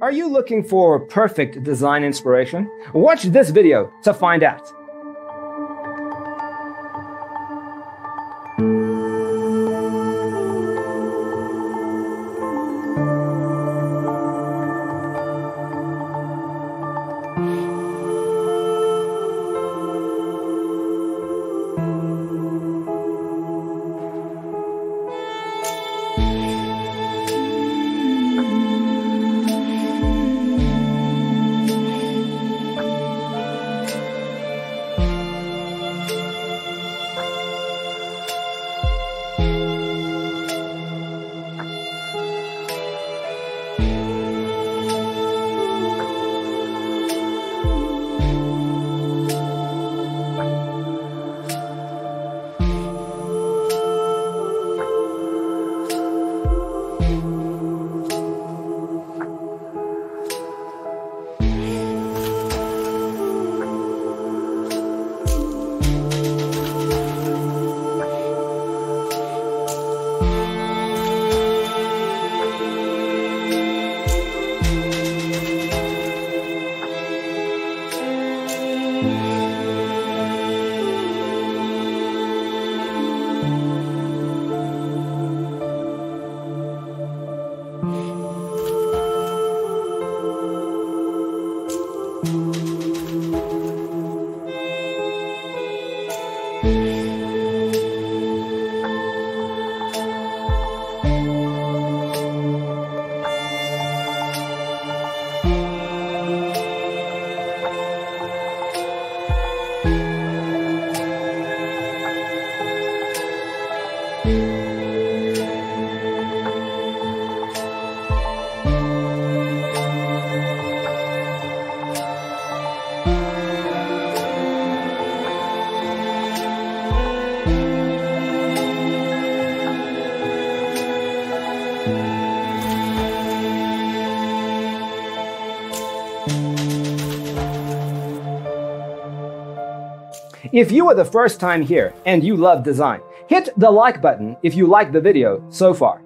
Are you looking for perfect design inspiration? Watch this video to find out. If you are the first time here and you love design, hit the like button if you like the video so far.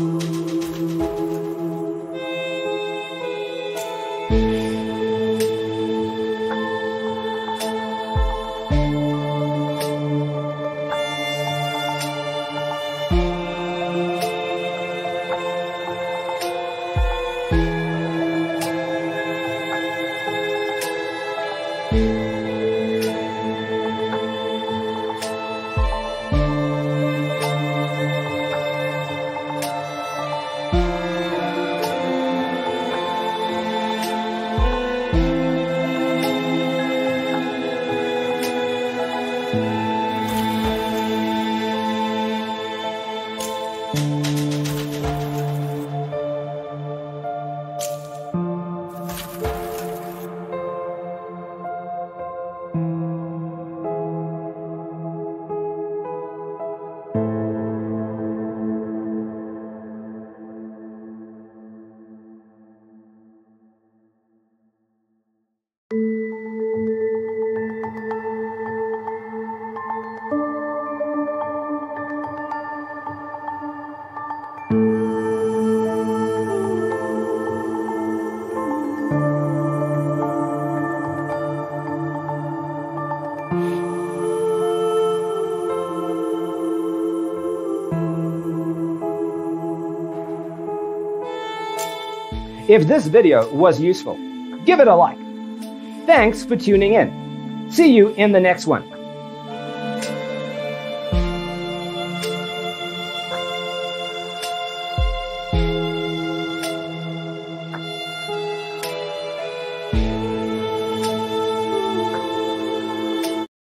Ooh. If this video was useful, give it a like. Thanks for tuning in. See you in the next one.